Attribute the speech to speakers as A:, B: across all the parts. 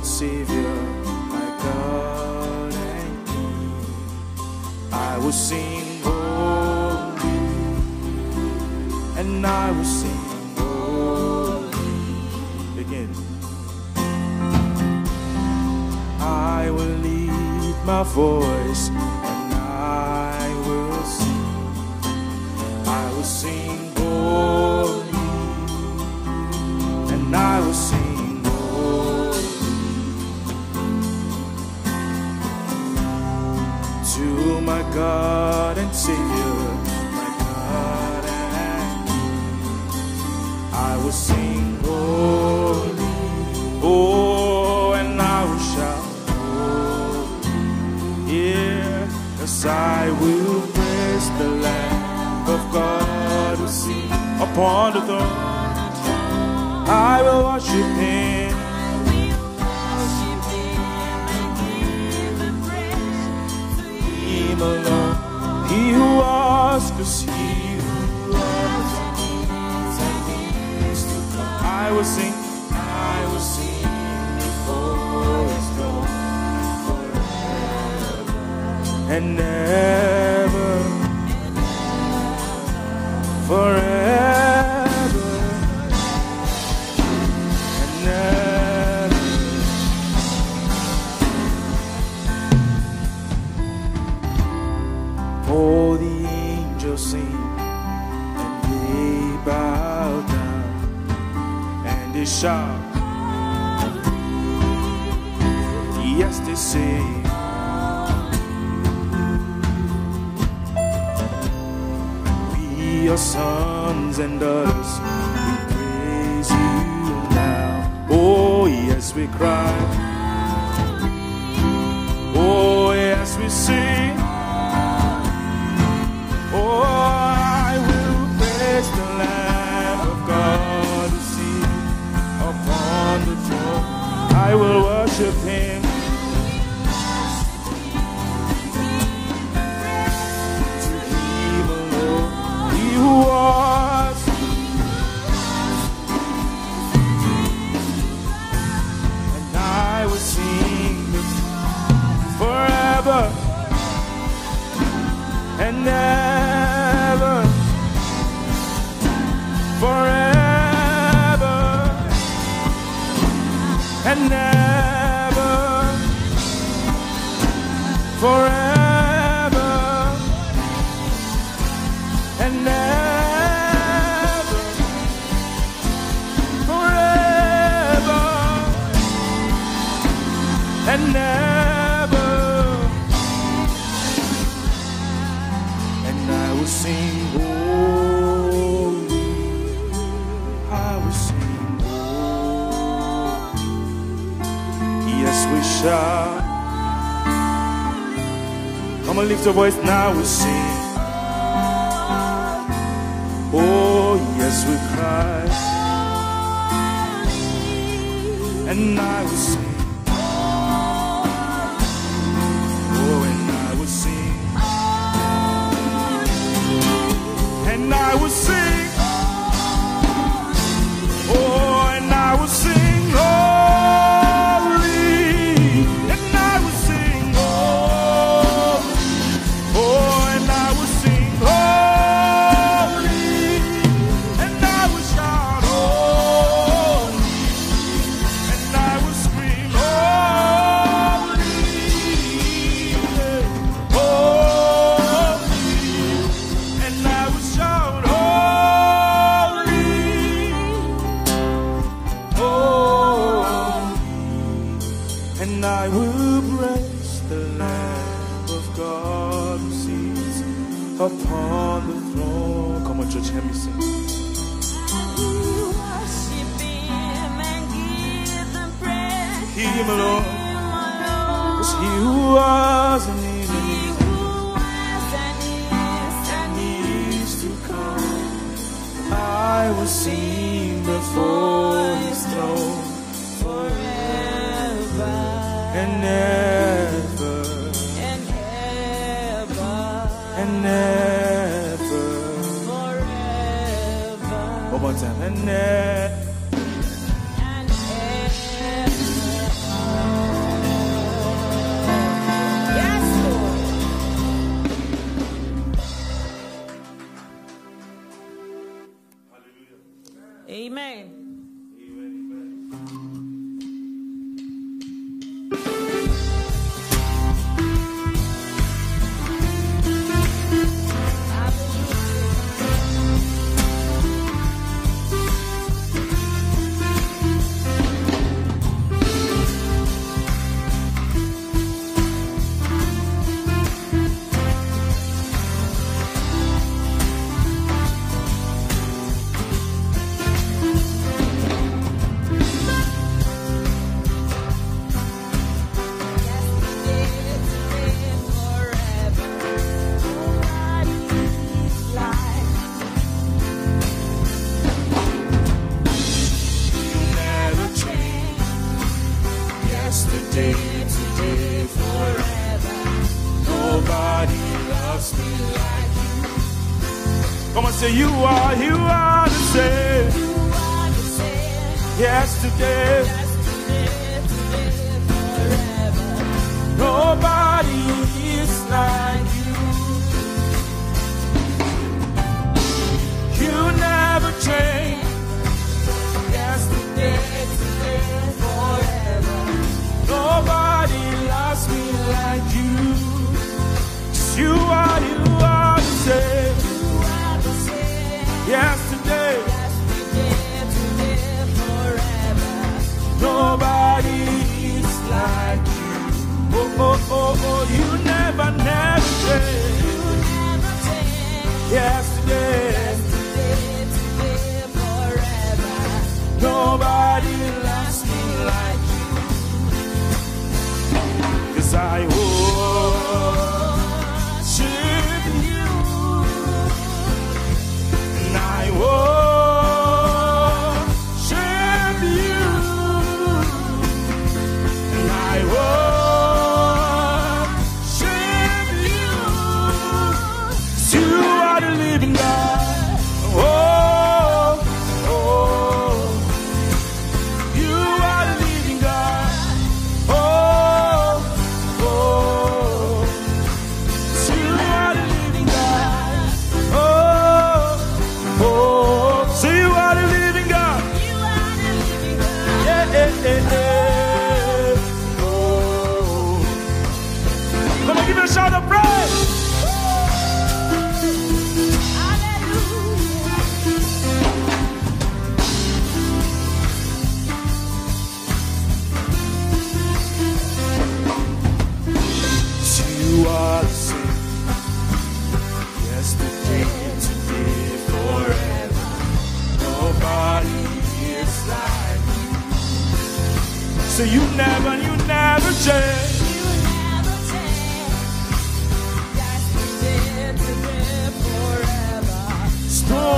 A: and Savior, my God and King. I will sing holy, and I will sing holy. Again. I will lift my voice and I will sing. I will sing holy, and I will sing my God and Savior, my God and. I will sing holy, oh, and I will shout holy, yeah, as I will praise the Lamb of God who sits upon the throne. I will worship. Him cause he was. I will sing, I will sing before his throne forever and ever, we cry. Oh, yes, we sing. Oh, I will praise the Lamb of God who sits upon the throne. I will worship Him. And ever, forever. And ever, forever Shall. Come on, lift your voice now. We sing. Oh, yes, we cry. And I will sing. Oh, and I will sing and I will sing. Was He who was and is and is to come. I will sing before His throne forever and ever and ever. forever. One more time. And ever Amen.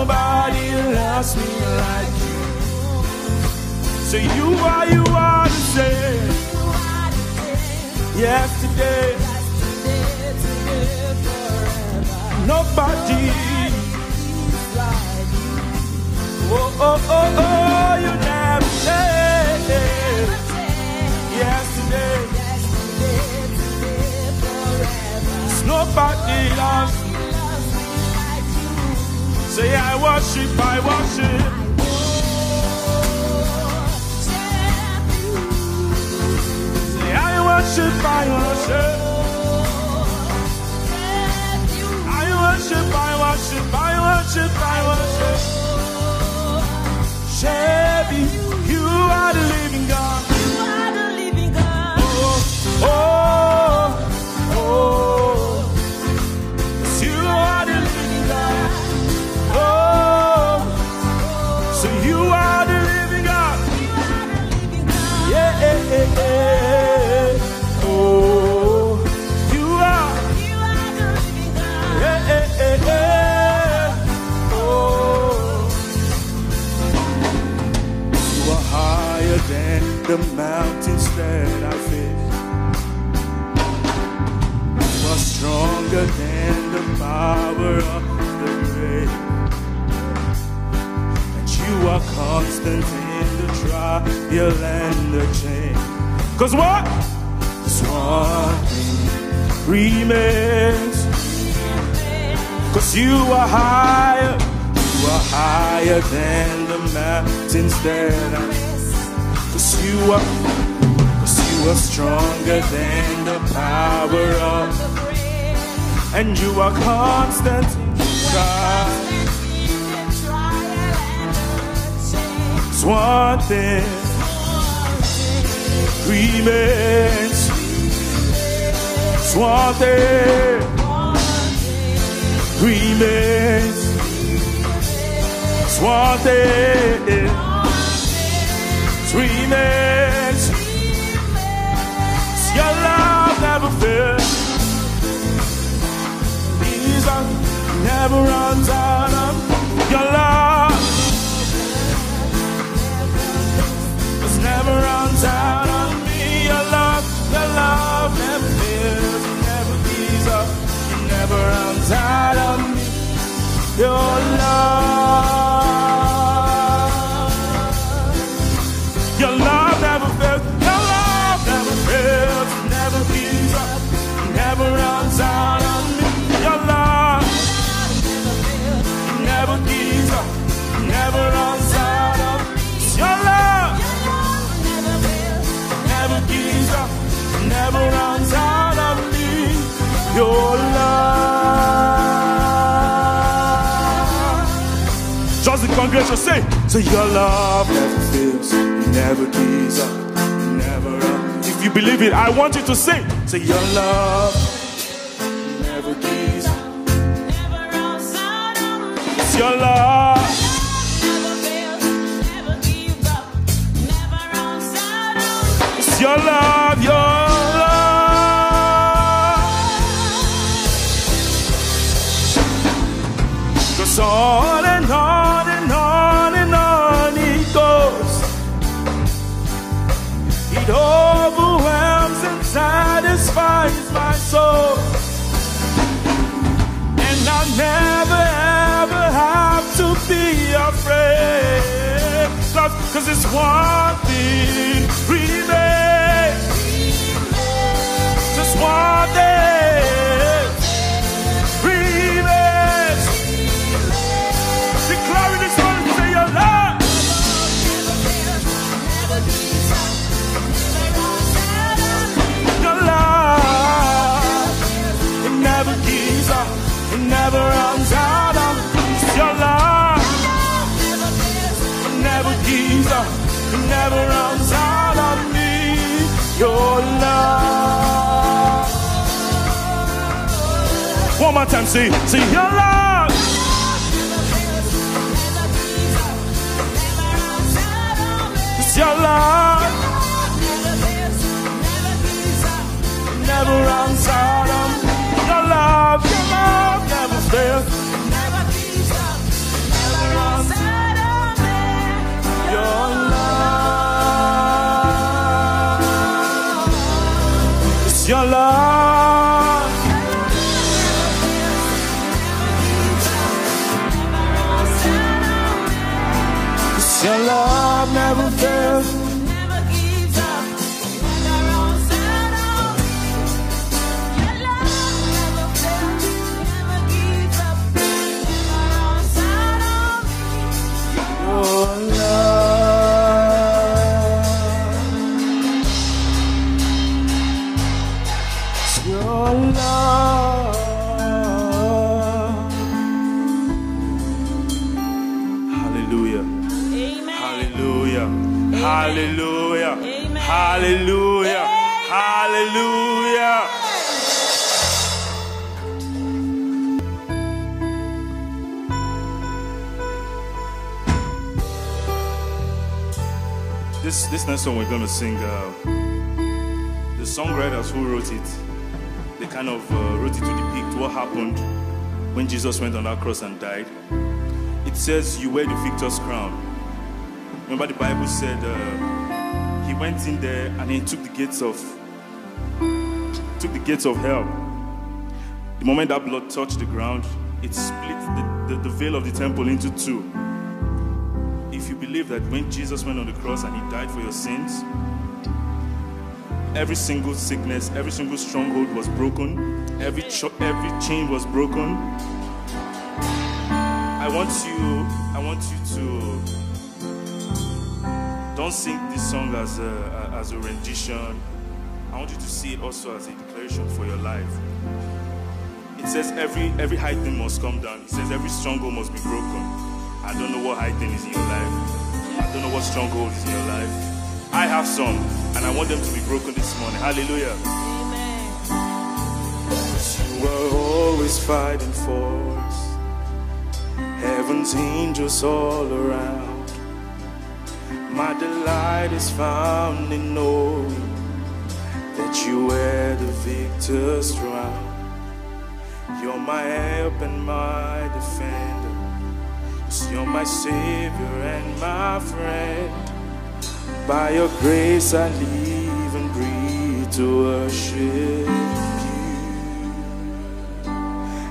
A: Nobody loves me like you. So you are,
B: you are the
A: same. Yesterday, nobody. Oh, oh, oh, oh, you never change. Yesterday, nobody loves me. Say, I worship, I worship. Say, I worship, I worship. I worship, I worship, I worship, I worship. Chevy, the mountains that I face. You are stronger than the power of the grave. And you are constant in the trial and the change. Cause what? Cause one thing remains. Cause you are higher, you are higher than the mountains that I you are, cause you are stronger than the power of And you are constant. Trial It's one thing. Remains It's one thing. Remains It's one thing Dreamers. Your love never fails. Reason never runs out of your love. It never runs out of me. Your love, your love never fails. It never gives up. It never runs out of me. Your love. Congregation say, say your love never fails, never gives up, never up. If you believe it, I want you to sing. Say your love never gives up. It's your love. It's your love, your love. Goes on and on I never ever have to be afraid. Cause, cause it's one thing remains. Just one thing never runs out It's your love. Never gives up. Never runs out on me. Your love. One more time, see, see your love. Your love. Never runs out me. Your love, your love never fails. Your love. It's your love. It's your love never fails. Hallelujah. Hallelujah. Hallelujah. Hallelujah. This this next song we're gonna sing. Uh, the songwriters who wrote it, they kind of uh, wrote it to depict what happened when Jesus went on that cross and died. It says, "You wear the victor's crown." Remember, the Bible said uh, he went in there and he took the gates of took the gates of hell. The moment that blood touched the ground, it split the, the, the veil of the temple into two. If you believe that when Jesus went on the cross and he died for your sins, every single sickness, every single stronghold was broken, every cho- every chain was broken. I want you, I want you to don't sing this song as a as a rendition. I want you to see it also as a declaration for your life. It says every every high thing must come down. It says every stronghold must be broken. I don't know what high thing is in your life. I don't know what stronghold is in your life. I have some, and I want them to be broken this morning. Hallelujah. Amen. You were always fighting for us. Heaven's angels all around. My delight is found in knowing that you wear the victor's crown. You're my help and my defender. Yes, You're my savior and my friend. By your grace I live and breathe to worship you.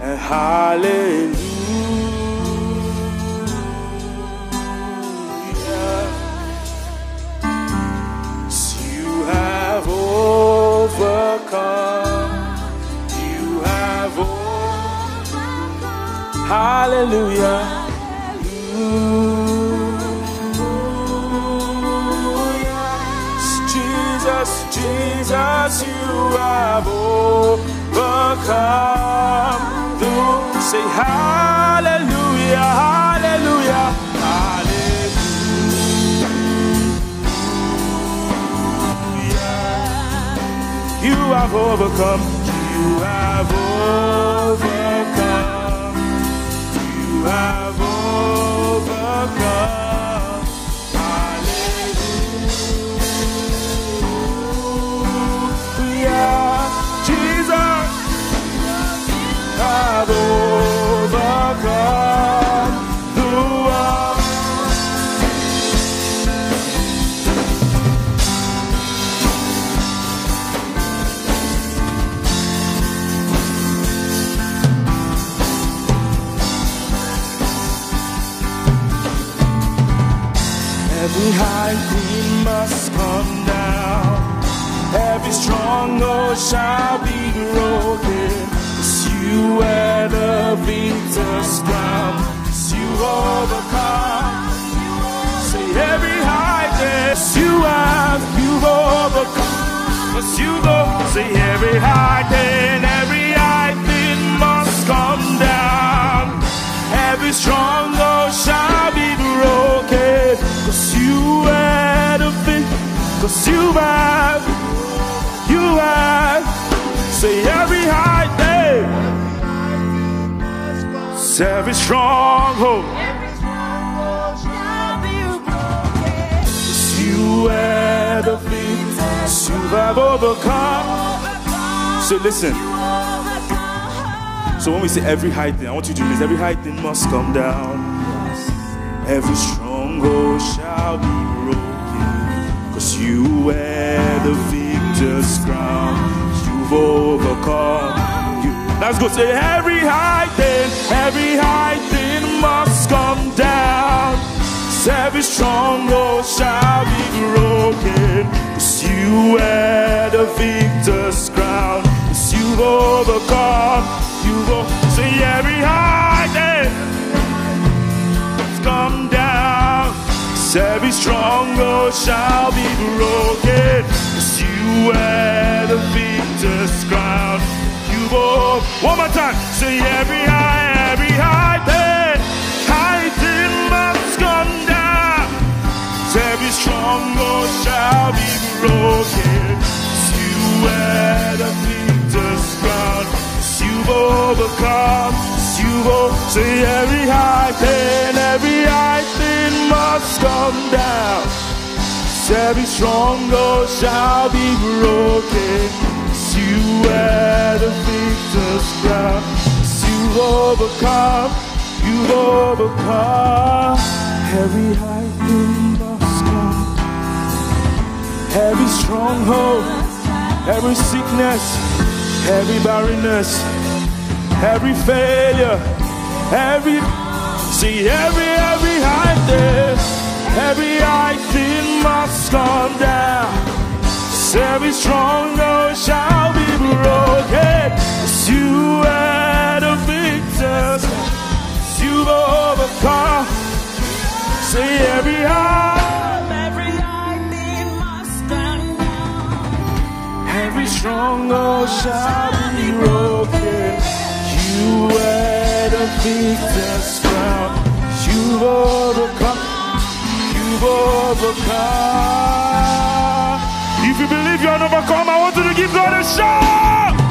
A: And hallelujah. You have overcome. You have overcome. You have overcome. High thing must come down. Every stronghold shall be broken. Cause you wear the victor's crown. Cause you overcome. Say every high thing you have, you've overcome. Cause you go. Say every high thing, every high thing must come down. Every stronghold shall be broken. Cause Cause you have you have. Say every high day, every stronghold. You are the victors, you have overcome. So listen. So when we say every high thing, I want you to realize every high thing must come down. Every stronghold shall be you wear the victor's crown. You've overcome. You. Let's go say every high thing, every high thing must come down. Every stronghold shall be broken. Cause you wear the victor's crown. Cause you've overcome. You go say every high every stronghold shall be broken. Cause you wear the victor's crown. You go one more time. Say every high, every high high thing must come down. Every stronghold shall be broken. Cause you wear the victor's crown. Cause you've overcome. Cause you've o- say every high high thing come down. Every stronghold shall be broken. Cause you wear the victor's crown. Cause you've overcome. You've overcome. Every high thing must come. Every stronghold, every sickness, every barrenness, every failure, every see every every high thing, every high must come down. Every stronghold shall be broken. As you are the victors, as you've overcome. Say every high, every eye must come down. Every stronghold shall be broken. You wear the victor's crown. You've overcome. You've overcome. If you believe you're an overcomer, I want you to give God a shout.